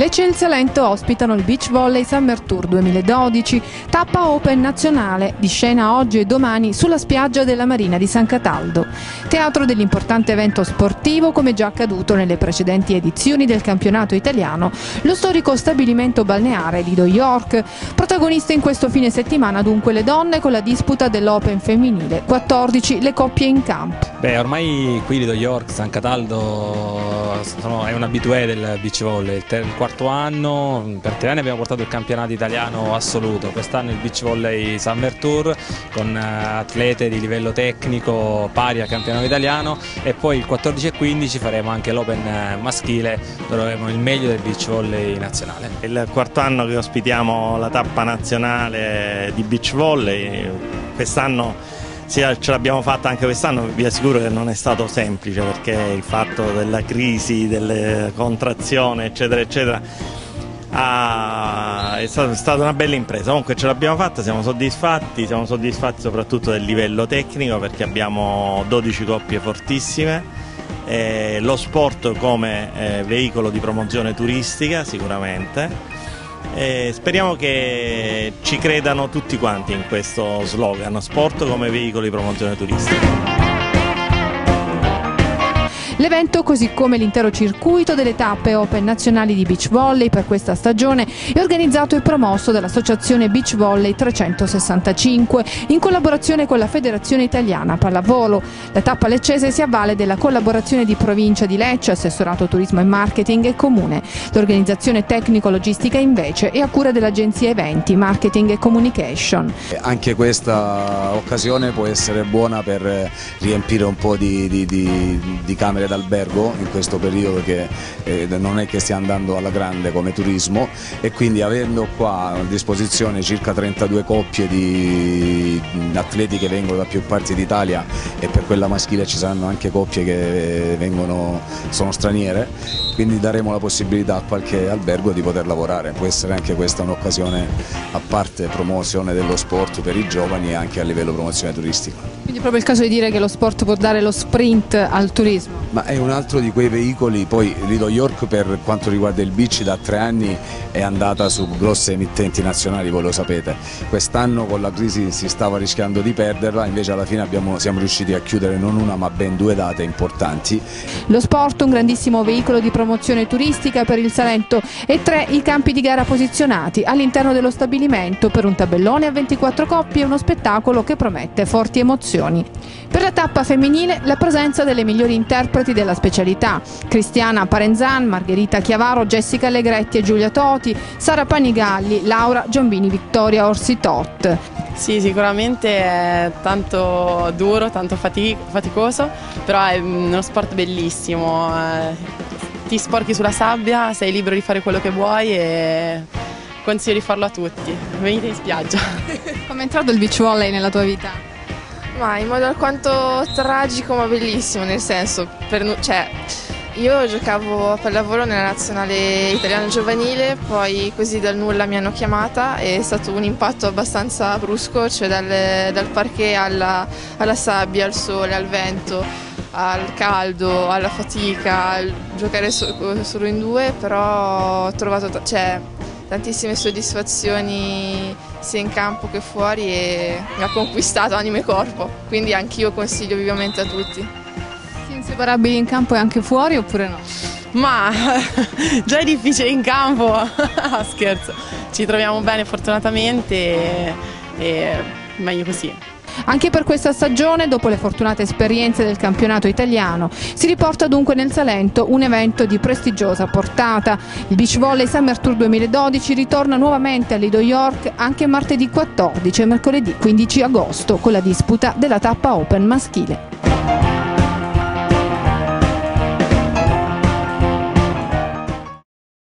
Lecce e il Salento ospitano il Beach Volley Summer Tour 2012, tappa open nazionale, di scena oggi e domani sulla spiaggia della Marina di San Cataldo. Teatro dell'importante evento sportivo come già accaduto nelle precedenti edizioni del campionato italiano, lo storico stabilimento balneare Lido York. Protagoniste in questo fine settimana dunque le donne con la disputa dell'open femminile, 14 le coppie in campo. Beh, ormai qui Lido York, San Cataldo sono, è un abitué del beach volley, il, il quarto anno, per tre anni abbiamo portato il campionato italiano assoluto, quest'anno il beach volley Summer Tour con uh, atlete di livello tecnico pari al campionato italiano. E poi il 14 e 15 faremo anche l'open eh, maschile dove avremo il meglio del beach volley nazionale. Il quarto anno che ospitiamo la tappa nazionale di beach volley, quest'anno sì, ce l'abbiamo fatta anche quest'anno, vi assicuro che non è stato semplice perché il fatto della crisi, della contrazione eccetera eccetera è, stata, è, stata, una bella impresa, comunque ce l'abbiamo fatta, siamo soddisfatti, siamo soddisfatti soprattutto del livello tecnico perché abbiamo 12 coppie fortissime, eh, lo sport come eh, veicolo di promozione turistica sicuramente e speriamo che ci credano tutti quanti in questo slogan, sport come veicolo di promozione turistica. L'evento, così come l'intero circuito delle tappe Open nazionali di beach volley per questa stagione, è organizzato e promosso dall'Associazione Beach Volley 365 in collaborazione con la Federazione Italiana Pallavolo. La tappa leccese si avvale della collaborazione di provincia di Lecce, assessorato turismo e marketing e comune. L'organizzazione tecnico-logistica invece è a cura dell'agenzia eventi, marketing e communication. Anche questa occasione può essere buona per riempire un po' di, di, di, di camere d'albergo in questo periodo che eh, non è che stia andando alla grande come turismo e quindi avendo qua a disposizione circa 32 coppie di atleti che vengono da più parti d'Italia e per quella maschile ci saranno anche coppie che vengono, sono straniere, quindi daremo la possibilità a qualche albergo di poter lavorare, può essere anche questa un'occasione a parte promozione dello sport per i giovani e anche a livello promozione turistica. Quindi è proprio il caso di dire che lo sport può dare lo sprint al turismo? Ma è un altro di quei veicoli, poi Lido York per quanto riguarda il beach da tre anni è andata su grosse emittenti nazionali, voi lo sapete. Quest'anno con la crisi si stava rischiando di perderla, invece alla fine abbiamo, siamo riusciti a chiudere non una ma ben due date importanti. Lo sport, un grandissimo veicolo di promozione turistica per il Salento e tre i campi di gara posizionati all'interno dello stabilimento per un tabellone a 24 coppie uno spettacolo che promette forti emozioni. Per la tappa femminile la presenza delle migliori interpreti della specialità, Cristiana Parenzan, Margherita Chiavaro, Jessica Allegretti e Giulia Toti, Sara Panigalli, Laura Giombini, Vittoria Orsitot. Sì, sicuramente è tanto duro, tanto faticoso, però è uno sport bellissimo. Eh, ti sporchi sulla sabbia, sei libero di fare quello che vuoi e consiglio di farlo a tutti. Venite in spiaggia. Come è entrato il beach volley nella tua vita? Ma in modo alquanto tragico ma bellissimo, nel senso, per, cioè, io giocavo a pallavolo nella nazionale italiana giovanile, poi così dal nulla mi hanno chiamata, è stato un impatto abbastanza brusco, cioè dal, dal parquet alla, alla sabbia, al sole, al vento, al caldo, alla fatica, al giocare so, solo in due, però ho trovato cioè, tantissime soddisfazioni sia in campo che fuori e mi ha conquistato anima e corpo, quindi anch'io consiglio vivamente a tutti. Si inseparabili in campo e anche fuori oppure no? Ma già è difficile in campo, scherzo, ci troviamo bene fortunatamente e, e meglio così. Anche per questa stagione, dopo le fortunate esperienze del campionato italiano, si riporta dunque nel Salento un evento di prestigiosa portata. Il Beach Volley Summer Tour 2012 ritorna nuovamente a Lido York anche martedì 14 e mercoledì 15 agosto con la disputa della tappa Open maschile.